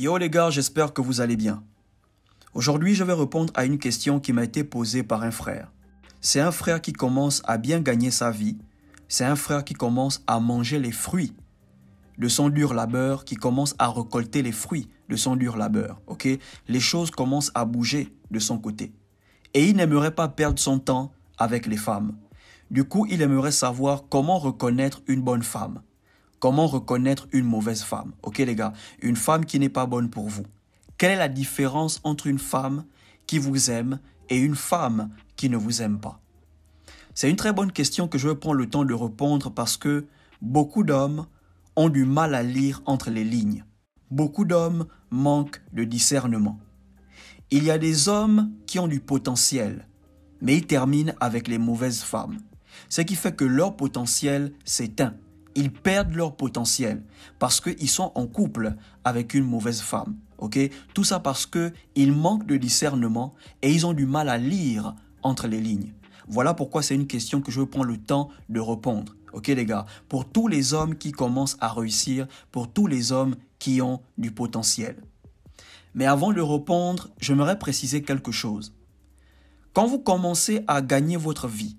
Yo les gars, j'espère que vous allez bien. Aujourd'hui, je vais répondre à une question qui m'a été posée par un frère. C'est un frère qui commence à bien gagner sa vie. C'est un frère qui commence à manger les fruits de son dur labeur, qui commence à récolter les fruits de son dur labeur. Ok? Les choses commencent à bouger de son côté. Et il n'aimerait pas perdre son temps avec les femmes. Du coup, il aimerait savoir comment reconnaître une bonne femme. Comment reconnaître une mauvaise femme? Ok les gars, une femme qui n'est pas bonne pour vous. Quelle est la différence entre une femme qui vous aime et une femme qui ne vous aime pas? C'est une très bonne question que je vais prendre le temps de répondre parce que beaucoup d'hommes ont du mal à lire entre les lignes. Beaucoup d'hommes manquent de discernement. Il y a des hommes qui ont du potentiel, mais ils terminent avec les mauvaises femmes. Ce qui fait que leur potentiel s'éteint ils perdent leur potentiel parce qu'ils sont en couple avec une mauvaise femme. ok? Tout ça parce qu'ils manquent de discernement et ils ont du mal à lire entre les lignes. Voilà pourquoi c'est une question que je prends le temps de répondre. Ok les gars? Pour tous les hommes qui commencent à réussir, pour tous les hommes qui ont du potentiel. Mais avant de répondre, j'aimerais préciser quelque chose. Quand vous commencez à gagner votre vie,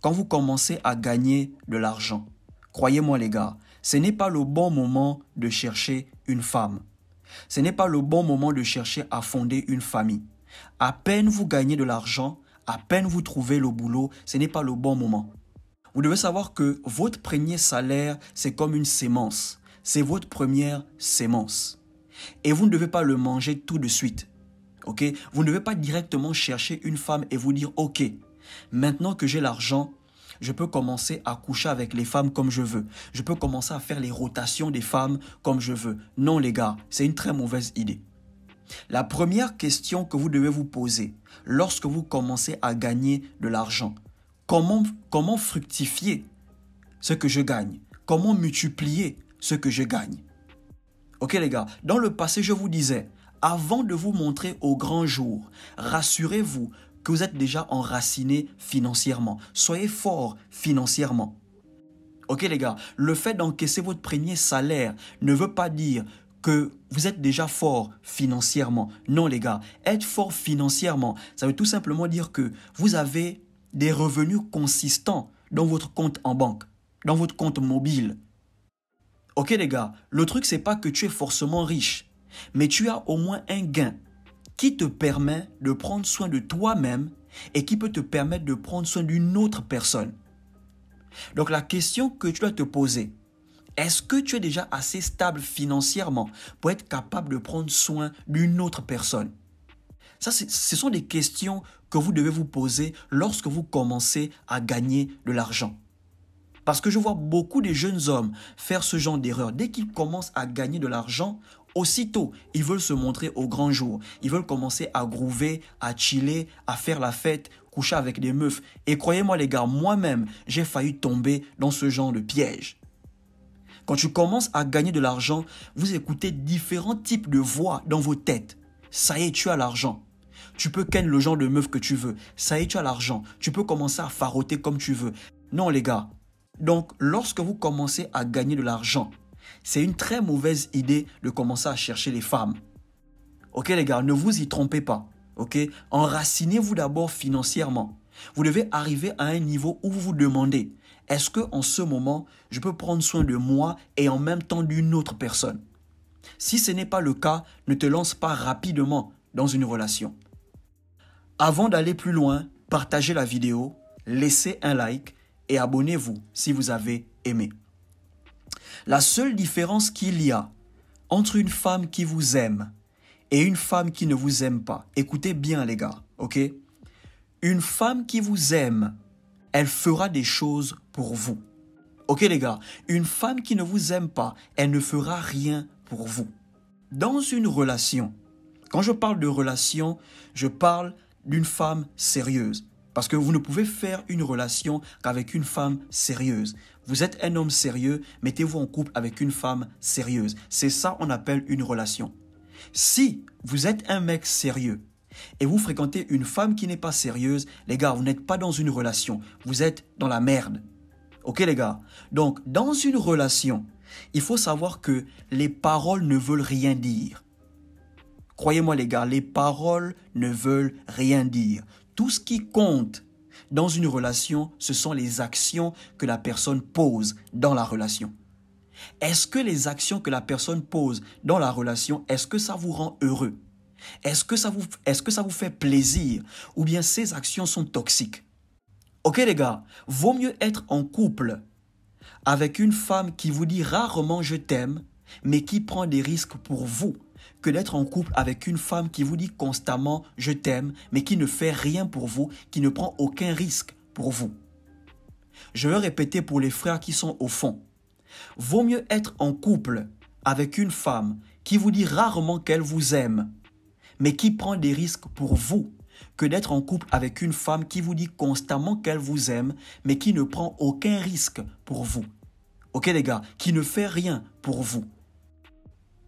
quand vous commencez à gagner de l'argent, Croyez-moi les gars, ce n'est pas le bon moment de chercher une femme. Ce n'est pas le bon moment de chercher à fonder une famille. À peine vous gagnez de l'argent, à peine vous trouvez le boulot, ce n'est pas le bon moment. Vous devez savoir que votre premier salaire, c'est comme une sémence. C'est votre première sémence. Et vous ne devez pas le manger tout de suite. OK? Vous ne devez pas directement chercher une femme et vous dire OK, maintenant que j'ai l'argent, je peux commencer à coucher avec les femmes comme je veux. Je peux commencer à faire les rotations des femmes comme je veux. Non les gars, c'est une très mauvaise idée. La première question que vous devez vous poser lorsque vous commencez à gagner de l'argent, comment, comment fructifier ce que je gagne? Comment multiplier ce que je gagne? Ok les gars, dans le passé je vous disais, avant de vous montrer au grand jour, rassurez-vous que vous êtes déjà enraciné financièrement. Soyez fort financièrement. Ok les gars, le fait d'encaisser votre premier salaire ne veut pas dire que vous êtes déjà fort financièrement. Non les gars, être fort financièrement, ça veut tout simplement dire que vous avez des revenus consistants dans votre compte en banque, dans votre compte mobile. Ok les gars, le truc c'est pas que tu es forcément riche, mais tu as au moins un gain qui te permet de prendre soin de toi-même et qui peut te permettre de prendre soin d'une autre personne. Donc la question que tu dois te poser, est-ce que tu es déjà assez stable financièrement pour être capable de prendre soin d'une autre personne? Ça, ce sont des questions que vous devez vous poser lorsque vous commencez à gagner de l'argent. Parce que je vois beaucoup de jeunes hommes faire ce genre d'erreur. Dès qu'ils commencent à gagner de l'argent, aussitôt, ils veulent se montrer au grand jour. Ils veulent commencer à groover, à chiller, à faire la fête, coucher avec des meufs. Et croyez-moi les gars, moi-même, j'ai failli tomber dans ce genre de piège. Quand tu commences à gagner de l'argent, vous écoutez différents types de voix dans vos têtes. Ça y est, tu as l'argent. Tu peux ken le genre de meuf que tu veux. Ça y est, tu as l'argent. Tu peux commencer à faroter comme tu veux. Non les gars, donc, lorsque vous commencez à gagner de l'argent, c'est une très mauvaise idée de commencer à chercher les femmes. Ok les gars, ne vous y trompez pas. Ok Enracinez-vous d'abord financièrement. Vous devez arriver à un niveau où vous vous demandez, est-ce que en ce moment, je peux prendre soin de moi et en même temps d'une autre personne? Si ce n'est pas le cas, ne te lance pas rapidement dans une relation. Avant d'aller plus loin, partagez la vidéo, laissez un like et abonnez-vous si vous avez aimé. La seule différence qu'il y a entre une femme qui vous aime et une femme qui ne vous aime pas, écoutez bien les gars, ok? Une femme qui vous aime, elle fera des choses pour vous. Ok les gars, une femme qui ne vous aime pas, elle ne fera rien pour vous. Dans une relation, quand je parle de relation, je parle d'une femme sérieuse. Parce que vous ne pouvez faire une relation qu'avec une femme sérieuse. Vous êtes un homme sérieux, mettez-vous en couple avec une femme sérieuse. C'est ça on appelle une relation. Si vous êtes un mec sérieux et vous fréquentez une femme qui n'est pas sérieuse, les gars, vous n'êtes pas dans une relation, vous êtes dans la merde. Ok les gars? Donc dans une relation, il faut savoir que les paroles ne veulent rien dire. Croyez-moi les gars, les paroles ne veulent rien dire. Tout ce qui compte dans une relation, ce sont les actions que la personne pose dans la relation. Est-ce que les actions que la personne pose dans la relation, est-ce que ça vous rend heureux? Est-ce que, ça vous, est que ça vous fait plaisir? Ou bien ces actions sont toxiques? Ok les gars, vaut mieux être en couple avec une femme qui vous dit rarement je t'aime, mais qui prend des risques pour vous, que d'être en couple avec une femme qui vous dit constamment je t'aime, mais qui ne fait rien pour vous, qui ne prend aucun risque pour vous. Je veux répéter pour les frères qui sont au fond. Vaut mieux être en couple avec une femme qui vous dit rarement qu'elle vous aime, mais qui prend des risques pour vous, que d'être en couple avec une femme qui vous dit constamment qu'elle vous aime, mais qui ne prend aucun risque pour vous. Ok les gars, qui ne fait rien pour vous.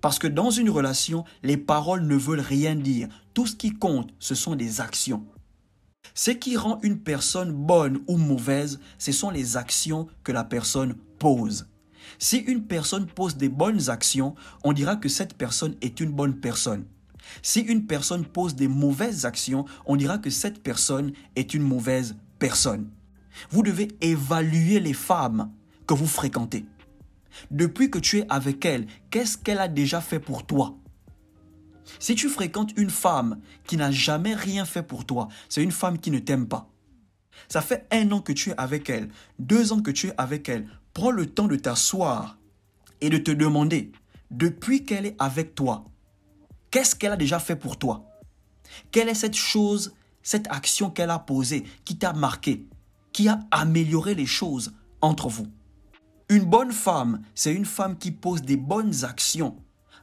Parce que dans une relation, les paroles ne veulent rien dire. Tout ce qui compte, ce sont des actions. Ce qui rend une personne bonne ou mauvaise, ce sont les actions que la personne pose. Si une personne pose des bonnes actions, on dira que cette personne est une bonne personne. Si une personne pose des mauvaises actions, on dira que cette personne est une mauvaise personne. Vous devez évaluer les femmes que vous fréquentez. Depuis que tu es avec elle, qu'est-ce qu'elle a déjà fait pour toi? Si tu fréquentes une femme qui n'a jamais rien fait pour toi, c'est une femme qui ne t'aime pas. Ça fait un an que tu es avec elle, deux ans que tu es avec elle. Prends le temps de t'asseoir et de te demander, depuis qu'elle est avec toi, qu'est-ce qu'elle a déjà fait pour toi? Quelle est cette chose, cette action qu'elle a posée, qui t'a marqué, qui a amélioré les choses entre vous? Une bonne femme, c'est une femme qui pose des bonnes actions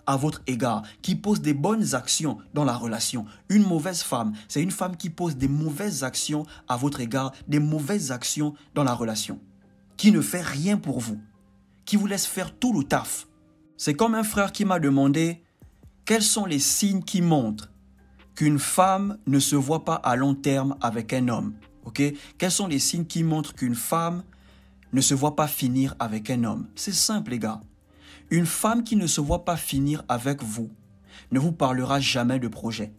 à votre égard, qui pose des bonnes actions dans la relation. Une mauvaise femme, c'est une femme qui pose des mauvaises actions à votre égard, des mauvaises actions dans la relation, qui ne fait rien pour vous, qui vous laisse faire tout le taf. C'est comme un frère qui m'a demandé quels sont les signes qui montrent qu'une femme ne se voit pas à long terme avec un homme. Quels sont les signes qui montrent qu'une femme ne se voit pas finir avec un homme. C'est simple, les gars. Une femme qui ne se voit pas finir avec vous ne vous parlera jamais de projet.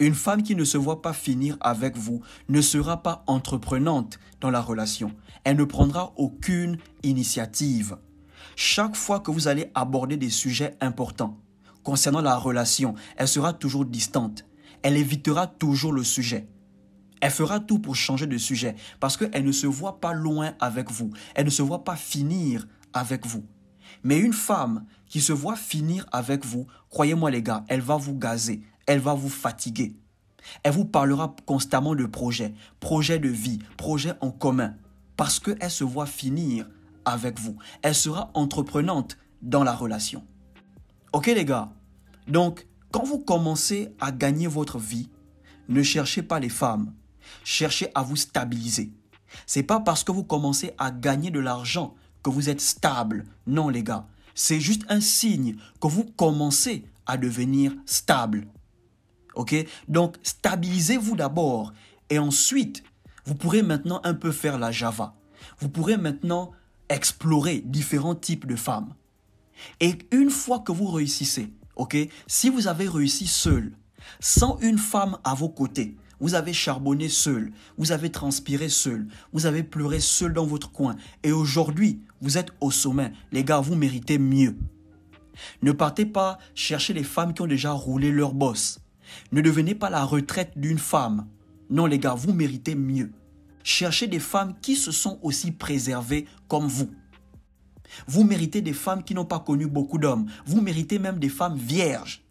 Une femme qui ne se voit pas finir avec vous ne sera pas entreprenante dans la relation. Elle ne prendra aucune initiative. Chaque fois que vous allez aborder des sujets importants concernant la relation, elle sera toujours distante. Elle évitera toujours le sujet. Elle fera tout pour changer de sujet parce qu'elle ne se voit pas loin avec vous. Elle ne se voit pas finir avec vous. Mais une femme qui se voit finir avec vous, croyez-moi les gars, elle va vous gazer, elle va vous fatiguer. Elle vous parlera constamment de projets, projets de vie, projets en commun, parce qu'elle se voit finir avec vous. Elle sera entreprenante dans la relation. Ok les gars? Donc, quand vous commencez à gagner votre vie, ne cherchez pas les femmes, Cherchez à vous stabiliser. C'est pas parce que vous commencez à gagner de l'argent que vous êtes stable. Non, les gars. C'est juste un signe que vous commencez à devenir stable. OK? Donc, stabilisez-vous d'abord et ensuite, vous pourrez maintenant un peu faire la Java. Vous pourrez maintenant explorer différents types de femmes. Et une fois que vous réussissez, OK? Si vous avez réussi seul, sans une femme à vos côtés, vous avez charbonné seul, vous avez transpiré seul, vous avez pleuré seul dans votre coin. Et aujourd'hui, vous êtes au sommet. Les gars, vous méritez mieux. Ne partez pas chercher les femmes qui ont déjà roulé leur boss. Ne devenez pas la retraite d'une femme. Non, les gars, vous méritez mieux. Cherchez des femmes qui se sont aussi préservées comme vous. Vous méritez des femmes qui n'ont pas connu beaucoup d'hommes. Vous méritez même des femmes vierges.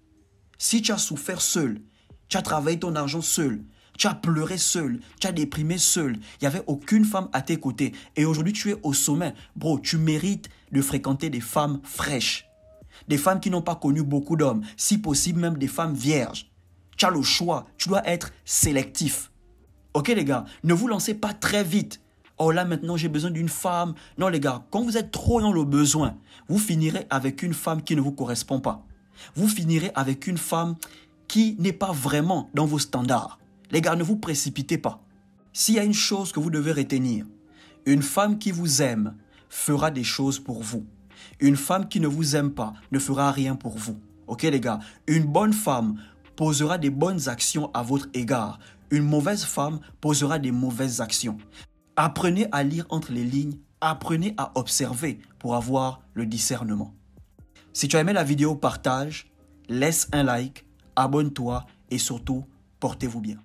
Si tu as souffert seul, tu as travaillé ton argent seul, tu as pleuré seul, tu as déprimé seul. Il n'y avait aucune femme à tes côtés. Et aujourd'hui, tu es au sommet. Bro, tu mérites de fréquenter des femmes fraîches. Des femmes qui n'ont pas connu beaucoup d'hommes. Si possible, même des femmes vierges. Tu as le choix. Tu dois être sélectif. Ok les gars, ne vous lancez pas très vite. Oh là maintenant j'ai besoin d'une femme. Non les gars, quand vous êtes trop dans le besoin, vous finirez avec une femme qui ne vous correspond pas. Vous finirez avec une femme qui n'est pas vraiment dans vos standards. Les gars, ne vous précipitez pas. S'il y a une chose que vous devez retenir, une femme qui vous aime fera des choses pour vous. Une femme qui ne vous aime pas ne fera rien pour vous. Ok les gars, une bonne femme posera des bonnes actions à votre égard. Une mauvaise femme posera des mauvaises actions. Apprenez à lire entre les lignes, apprenez à observer pour avoir le discernement. Si tu as aimé la vidéo, partage, laisse un like, abonne-toi et surtout, portez-vous bien.